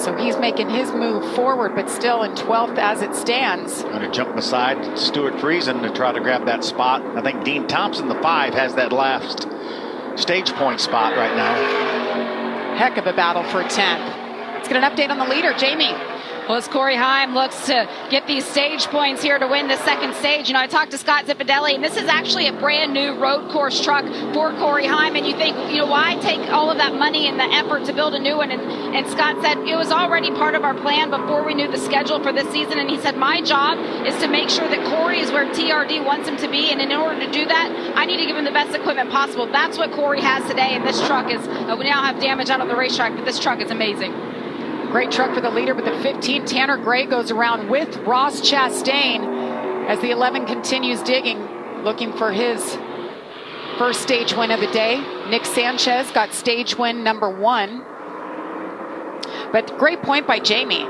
So he's making his move forward, but still in 12th as it stands. Going to jump beside Stewart Friesen to try to grab that spot. I think Dean Thompson, the five, has that last stage point spot right now. Heck of a battle for 10th. Let's get an update on the leader, Jamie. Well, as Corey Heim looks to get these stage points here to win the second stage, you know, I talked to Scott Zipadelli, and this is actually a brand new road course truck for Corey Heim. And you think, you know, why take all of that money and the effort to build a new one? And, and Scott said it was already part of our plan before we knew the schedule for this season. And he said, my job is to make sure that Corey is where TRD wants him to be. And in order to do that, I need to give him the best equipment possible. That's what Corey has today. And this truck is, uh, we now have damage out on the racetrack, but this truck is amazing. Great truck for the leader, but the 15, Tanner Gray goes around with Ross Chastain as the 11 continues digging, looking for his first stage win of the day. Nick Sanchez got stage win number one. But great point by Jamie.